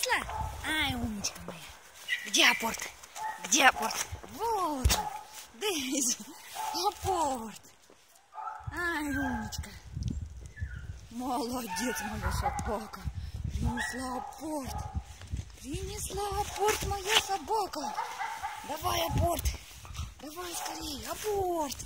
Принесла? Ай, умничка моя. Где апорт? Где апорт? Вот он. Дейзи. Апорт. Ай, умничка. Молодец моя собака. Принесла апорт. Принесла апорт моя собака. Давай апорт. Давай скорее, апорт.